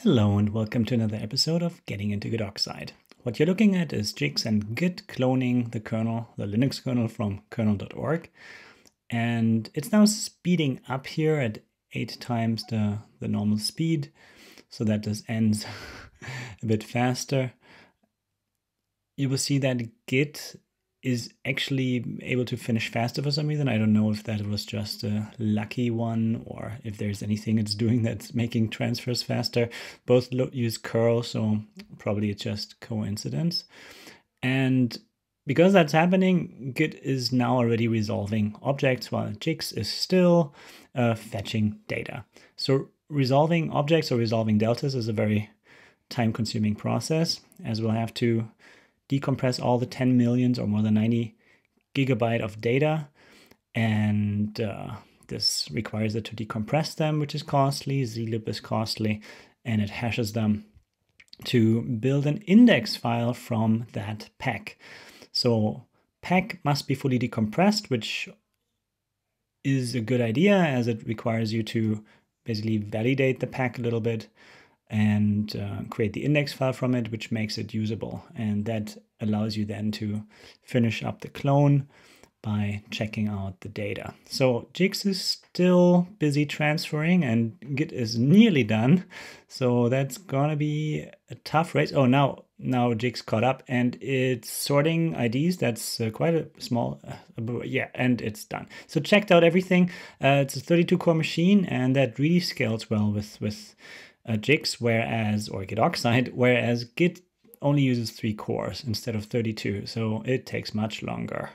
Hello and welcome to another episode of Getting into gitoxide. What you're looking at is gix and Git cloning the kernel, the Linux kernel from kernel.org. And it's now speeding up here at eight times the, the normal speed so that this ends a bit faster. You will see that Git is actually able to finish faster for some reason. I don't know if that was just a lucky one or if there's anything it's doing that's making transfers faster. Both use curl, so probably it's just coincidence. And because that's happening, Git is now already resolving objects while gix is still uh, fetching data. So resolving objects or resolving deltas is a very time consuming process as we'll have to decompress all the 10 millions or more than 90 gigabyte of data. And uh, this requires it to decompress them, which is costly. zlib is costly, and it hashes them to build an index file from that pack. So pack must be fully decompressed, which is a good idea as it requires you to basically validate the pack a little bit and uh, create the index file from it, which makes it usable. And that allows you then to finish up the clone by checking out the data. So gix is still busy transferring and Git is nearly done. So that's gonna be a tough race. Oh, now now gix caught up and it's sorting IDs. That's uh, quite a small, uh, yeah, and it's done. So checked out everything. Uh, it's a 32 core machine and that really scales well with, with uh, gix, whereas, or gitoxide, whereas Git only uses three cores instead of 32, so it takes much longer.